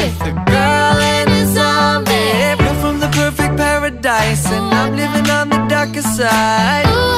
with girl and a zombie. Come from the perfect paradise, and I'm living on the darker side. Ooh.